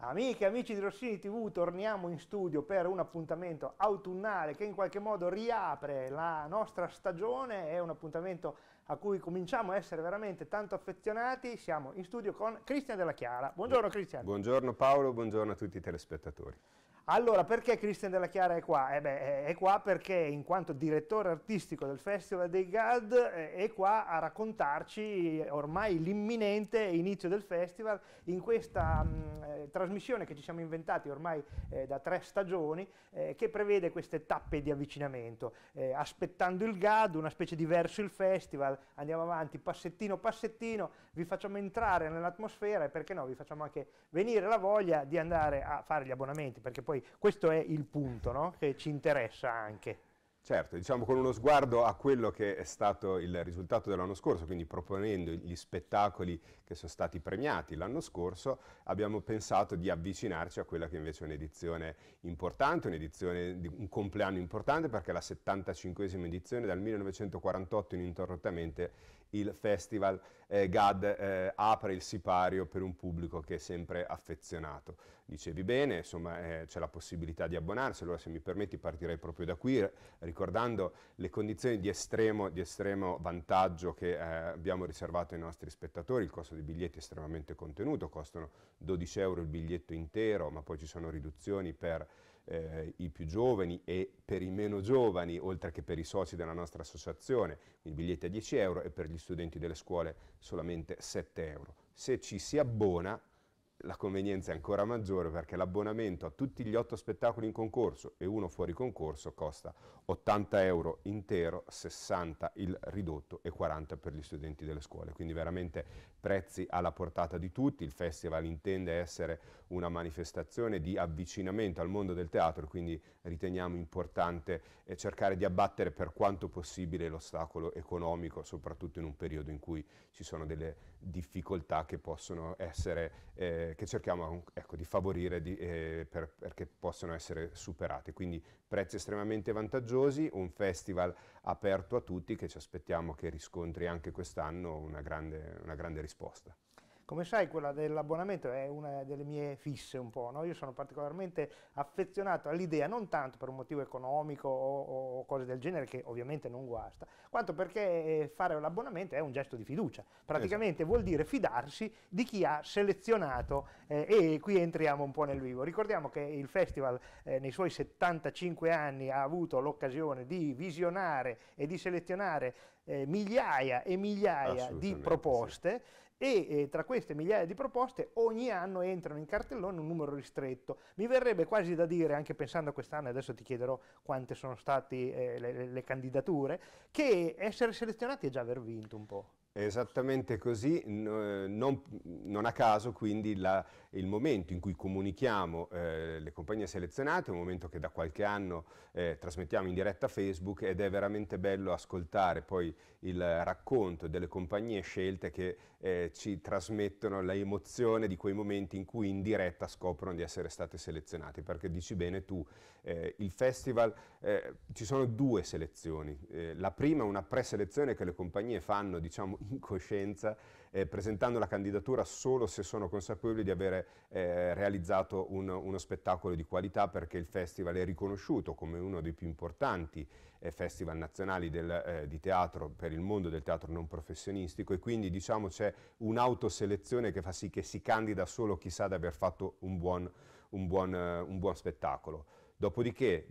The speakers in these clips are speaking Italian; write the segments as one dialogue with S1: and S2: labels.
S1: Amiche e amici di Rossini TV, torniamo in studio per un appuntamento autunnale che in qualche modo riapre la nostra stagione, è un appuntamento a cui cominciamo a essere veramente tanto affezionati. Siamo in studio con Cristian Della Chiara. Buongiorno Cristian.
S2: Buongiorno Paolo, buongiorno a tutti i telespettatori.
S1: Allora, perché Cristian Della Chiara è qua? Eh beh, è qua perché in quanto direttore artistico del Festival dei GAD eh, è qua a raccontarci ormai l'imminente inizio del festival in questa mh, eh, trasmissione che ci siamo inventati ormai eh, da tre stagioni eh, che prevede queste tappe di avvicinamento. Eh, aspettando il GAD, una specie di verso il festival, andiamo avanti passettino passettino, vi facciamo entrare nell'atmosfera e perché no, vi facciamo anche venire la voglia di andare a fare gli abbonamenti perché poi questo è il punto no? che ci interessa anche.
S2: Certo, diciamo con uno sguardo a quello che è stato il risultato dell'anno scorso, quindi proponendo gli spettacoli che sono stati premiati l'anno scorso, abbiamo pensato di avvicinarci a quella che invece è un'edizione importante, un'edizione di un compleanno importante perché è la 75esima edizione dal 1948 ininterrottamente il festival eh, GAD eh, apre il sipario per un pubblico che è sempre affezionato. Dicevi bene, insomma eh, c'è la possibilità di abbonarsi, allora se mi permetti partirei proprio da qui ricordando le condizioni di estremo, di estremo vantaggio che eh, abbiamo riservato ai nostri spettatori, il costo dei biglietti è estremamente contenuto, costano 12 euro il biglietto intero, ma poi ci sono riduzioni per eh, i più giovani e per i meno giovani, oltre che per i soci della nostra associazione, i biglietti a 10 euro e per gli studenti delle scuole solamente 7 euro. Se ci si abbona la convenienza è ancora maggiore perché l'abbonamento a tutti gli otto spettacoli in concorso e uno fuori concorso costa 80 euro intero, 60 il ridotto e 40 per gli studenti delle scuole, quindi veramente prezzi alla portata di tutti, il festival intende essere una manifestazione di avvicinamento al mondo del teatro, quindi riteniamo importante eh, cercare di abbattere per quanto possibile l'ostacolo economico, soprattutto in un periodo in cui ci sono delle difficoltà che possono essere, eh, che cerchiamo ecco, di favorire di, eh, per, perché possono essere superate. Quindi prezzi estremamente vantaggiosi, un festival aperto a tutti che ci aspettiamo che riscontri anche quest'anno una grande, una grande risposta.
S1: Come sai quella dell'abbonamento è una delle mie fisse un po', no? io sono particolarmente affezionato all'idea non tanto per un motivo economico o, o, cose del genere che ovviamente non guasta, quanto perché eh, fare l'abbonamento è un gesto di fiducia, praticamente esatto. vuol dire fidarsi di chi ha selezionato eh, e qui entriamo un po' nel vivo. Ricordiamo che il festival eh, nei suoi 75 anni ha avuto l'occasione di visionare e di selezionare eh, migliaia e migliaia di proposte sì e eh, tra queste migliaia di proposte ogni anno entrano in cartellone un numero ristretto. Mi verrebbe quasi da dire, anche pensando a quest'anno, adesso ti chiederò quante sono state eh, le, le, candidature, che essere selezionati è già aver vinto un po'.
S2: Esattamente così, non, non, a caso quindi la, il momento in cui comunichiamo eh, le compagnie selezionate un momento che da qualche anno eh, trasmettiamo in diretta a Facebook ed è veramente bello ascoltare poi il racconto delle compagnie scelte che eh, ci trasmettono la emozione di quei momenti in cui in diretta scoprono di essere state selezionate, perché dici bene tu, eh, il festival, eh, ci sono due selezioni, eh, la prima è una preselezione che le compagnie fanno diciamo in coscienza eh, presentando la candidatura solo se sono consapevoli di avere eh, realizzato un, uno spettacolo di qualità perché il festival è riconosciuto come uno dei più importanti eh, festival nazionali del, eh, di teatro per il mondo del teatro non professionistico e quindi diciamo c'è un'autoselezione che fa sì che si candida solo chi sa di aver fatto un buon, un buon, un buon spettacolo. Dopodiché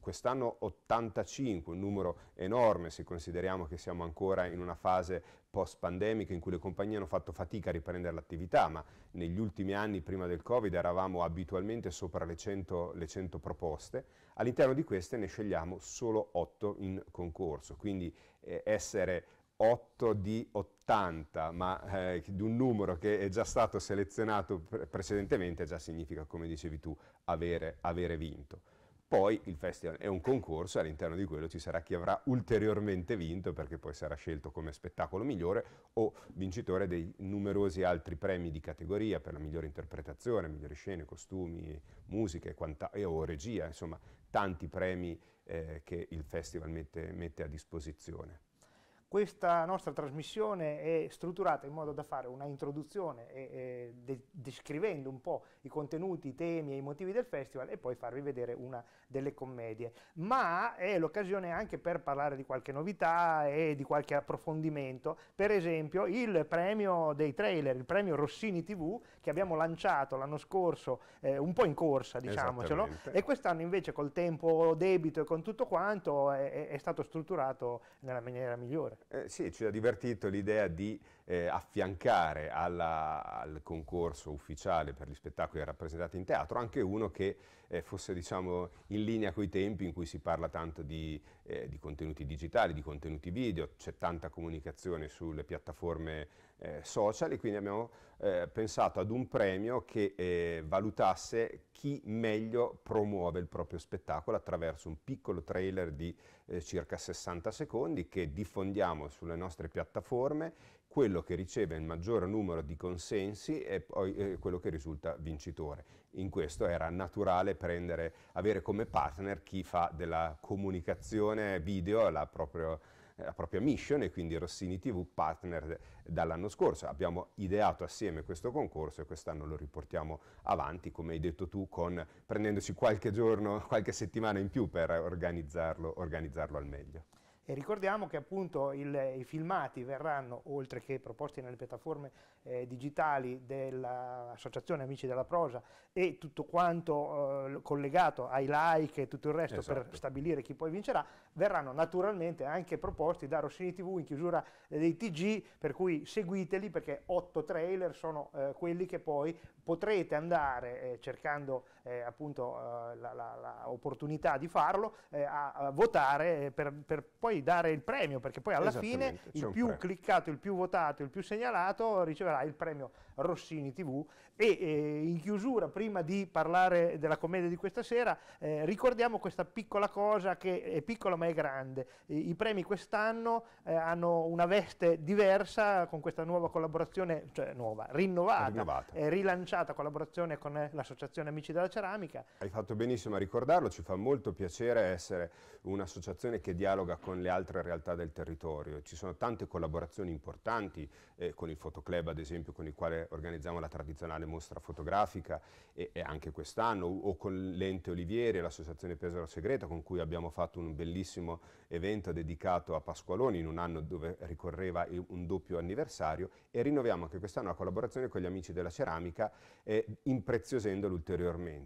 S2: quest'anno 85, un numero enorme se consideriamo che siamo ancora in una fase post-pandemica in cui le compagnie hanno fatto fatica a riprendere l'attività, ma negli ultimi anni prima del Covid eravamo abitualmente sopra le 100, le 100 proposte, all'interno di queste ne scegliamo solo 8 in concorso, quindi eh, essere 8 di 80, ma eh, di un numero che è già stato selezionato pre precedentemente già significa, come dicevi tu, avere, avere vinto. Poi il festival è un concorso, all'interno di quello ci sarà chi avrà ulteriormente vinto perché poi sarà scelto come spettacolo migliore o vincitore dei numerosi altri premi di categoria per la migliore interpretazione, migliori scene, costumi, musica e, e o regia, insomma tanti premi eh, che il festival mette, mette a disposizione.
S1: Questa nostra trasmissione è strutturata in modo da fare una introduzione e, e de descrivendo un po' i contenuti, i temi e i motivi del festival e poi farvi vedere una delle commedie. Ma è l'occasione anche per parlare di qualche novità e di qualche approfondimento. Per esempio il premio dei trailer, il premio Rossini TV che abbiamo lanciato l'anno scorso eh, un po' in corsa, diciamocelo, e quest'anno invece col tempo debito e con tutto quanto è, è stato strutturato nella maniera migliore.
S2: Eh, sì, ci ha divertito l'idea di eh, affiancare alla, al concorso ufficiale per gli spettacoli rappresentati in teatro anche uno che eh, fosse diciamo, in linea con i tempi in cui si parla tanto di, eh, di contenuti digitali, di contenuti video, c'è tanta comunicazione sulle piattaforme eh, social e quindi abbiamo eh, pensato ad un premio che eh, valutasse chi meglio promuove il proprio spettacolo attraverso un piccolo trailer di circa 60 secondi che diffondiamo sulle nostre piattaforme quello che riceve il maggior numero di consensi è poi eh, quello che risulta vincitore. In questo era naturale prendere, avere come partner chi fa della comunicazione video la propria, la propria mission e quindi Rossini TV partner dall'anno scorso. Abbiamo ideato assieme questo concorso e quest'anno lo riportiamo avanti, come hai detto tu, con, prendendoci qualche giorno, qualche settimana in più per organizzarlo, organizzarlo al meglio.
S1: E ricordiamo che appunto il, i filmati verranno, oltre che proposti nelle piattaforme eh, digitali dell'Associazione Amici della Prosa e tutto quanto eh, collegato ai like e tutto il resto esatto. per stabilire chi poi vincerà, verranno naturalmente anche proposti da Rossini TV in chiusura dei TG, per cui seguiteli perché otto trailer sono eh, quelli che poi potrete andare eh, cercando appunto l'opportunità di farlo a, a, votare per, per poi dare il premio, perché poi alla fine il più premio. cliccato, il più votato, il più segnalato riceverà il premio Rossini TV e eh, in chiusura, prima di parlare della commedia di questa sera, eh, ricordiamo questa piccola cosa che è piccola ma è grande. I, i premi quest'anno eh, hanno una veste diversa con questa nuova collaborazione, cioè nuova, rinnovata, rinnovata. rilanciata collaborazione con eh, l'Associazione Amici della Ceramica.
S2: Hai fatto benissimo a ricordarlo, ci fa molto piacere essere un'associazione che dialoga con le altre realtà del territorio. Ci sono tante collaborazioni importanti eh, con il Fotoclub, ad esempio, con il quale organizziamo la tradizionale mostra fotografica e, e anche quest'anno, o con l'Ente Olivieri l'Associazione Pesaro Segreta, con cui abbiamo fatto un bellissimo evento dedicato a Pasqualoni in un anno dove ricorreva un doppio anniversario e rinnoviamo anche quest'anno la collaborazione con gli amici della ceramica eh, impreziosendolo ulteriormente.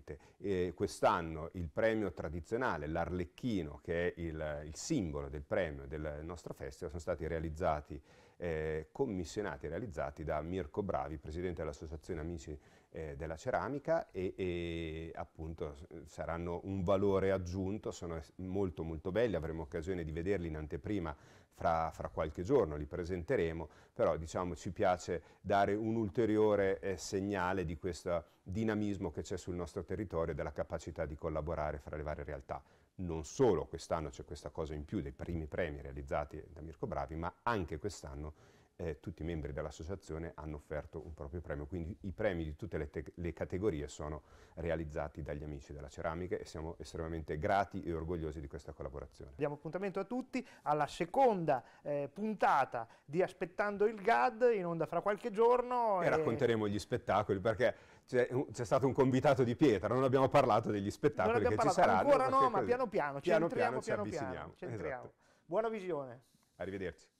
S2: Quest'anno il premio tradizionale, l'Arlecchino, che è il, il simbolo del premio del nostro festival, sono stati realizzati eh, commissionati e realizzati da Mirko Bravi, presidente dell'Associazione Amici eh, della Ceramica e, e, appunto saranno un valore aggiunto, sono molto molto belli, avremo occasione di vederli in anteprima fra, fra qualche giorno, li presenteremo, però diciamo ci piace dare un ulteriore eh, segnale di questo dinamismo che c'è sul nostro territorio e della capacità di collaborare fra le varie realtà. Non solo quest'anno c'è questa cosa in più dei primi premi realizzati da Mirko Bravi, ma anche quest'anno eh, tutti i membri dell'associazione hanno offerto un proprio premio, quindi i premi di tutte le, le, categorie sono realizzati dagli amici della ceramica e siamo estremamente grati e orgogliosi di questa collaborazione.
S1: Diamo appuntamento a tutti alla seconda eh, puntata di Aspettando il GAD in onda fra qualche giorno.
S2: E, e... racconteremo gli spettacoli perché c'è stato un convitato di pietra, non abbiamo parlato degli spettacoli che parlato, ci saranno.
S1: Ancora no, ma piano piano, piano ci entriamo piano piano. piano, piano, piano, piano, piano. Esatto. Buona visione.
S2: Arrivederci.